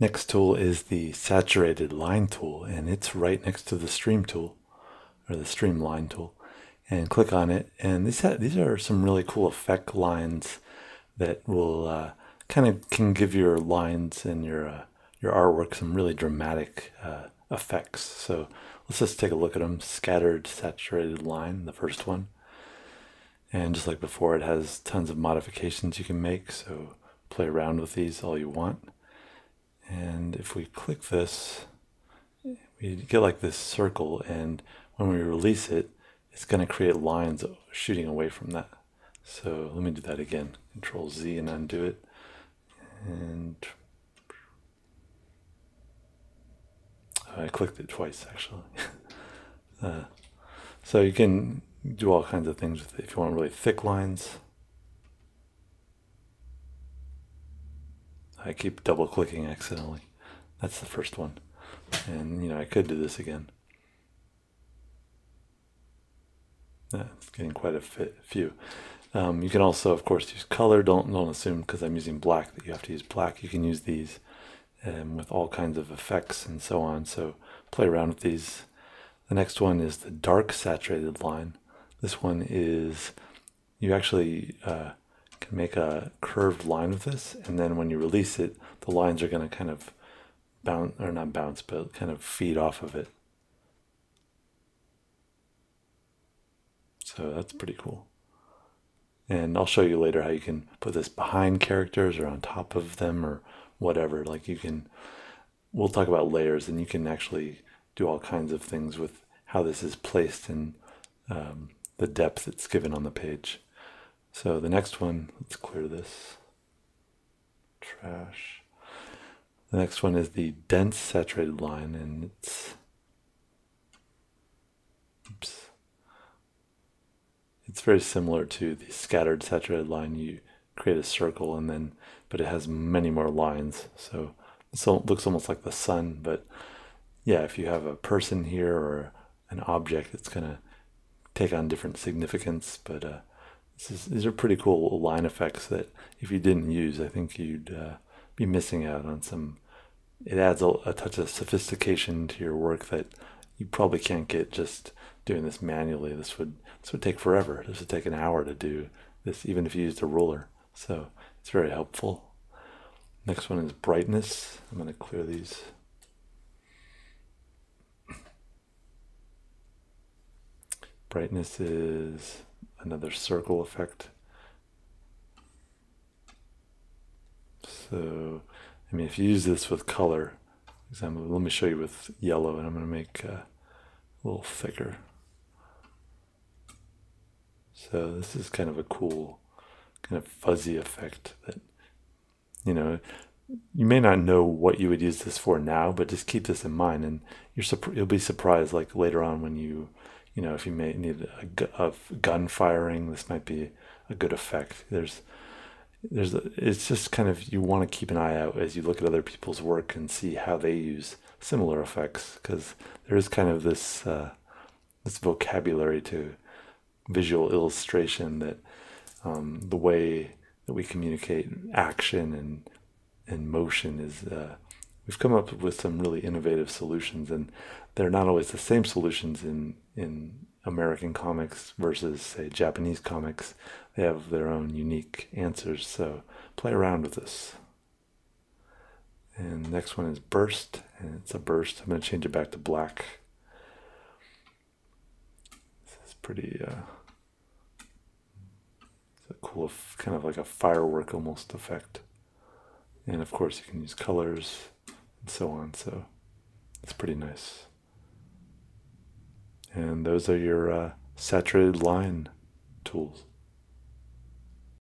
Next tool is the saturated line tool, and it's right next to the stream tool, or the stream line tool. And click on it, and these these are some really cool effect lines that will uh, kind of can give your lines and your uh, your artwork some really dramatic uh, effects. So let's just take a look at them. Scattered saturated line, the first one. And just like before, it has tons of modifications you can make. So play around with these all you want. And if we click this, we get like this circle. And when we release it, it's going to create lines shooting away from that. So let me do that again. Control Z and undo it. And I clicked it twice actually. uh, so you can do all kinds of things with it if you want really thick lines. I keep double clicking accidentally. That's the first one. And you know, I could do this again. It's getting quite a few. Um, you can also, of course, use color. Don't don't assume because I'm using black that you have to use black. You can use these um, with all kinds of effects and so on. So play around with these. The next one is the dark saturated line. This one is you actually uh, can make a curved line with this, and then when you release it, the lines are going to kind of bounce or not bounce, but kind of feed off of it. So that's pretty cool. And I'll show you later how you can put this behind characters or on top of them or whatever. Like you can, we'll talk about layers and you can actually do all kinds of things with how this is placed in um, the depth it's given on the page. So the next one, let's clear this. Trash. The next one is the dense saturated line and it's, oops it's very similar to the scattered saturated line. You create a circle and then, but it has many more lines. So it looks almost like the sun. But yeah, if you have a person here or an object, it's going to take on different significance. But uh, is, these are pretty cool line effects that if you didn't use, I think you'd uh, be missing out on some. It adds a, a touch of sophistication to your work that you probably can't get just doing this manually. This would this would take forever. This would take an hour to do this, even if you used a ruler. So it's very helpful. Next one is brightness. I'm going to clear these. Brightness is another circle effect. So, I mean, if you use this with color, example, let me show you with yellow, and I'm going to make uh, a little thicker. So this is kind of a cool, kind of fuzzy effect that, you know, you may not know what you would use this for now, but just keep this in mind, and you're you'll be surprised. Like later on, when you, you know, if you may need a, a gun firing, this might be a good effect. There's, there's, a, it's just kind of you want to keep an eye out as you look at other people's work and see how they use similar effects, because there is kind of this, uh, this vocabulary to visual illustration that um, the way that we communicate action and and motion is uh, we've come up with some really innovative solutions and they're not always the same solutions in in American comics versus say Japanese comics. They have their own unique answers so play around with this. And next one is burst and it's a burst. I'm going to change it back to black. This is pretty uh, a cool, kind of like a firework almost effect. And of course, you can use colors and so on. So it's pretty nice. And those are your uh, saturated line tools.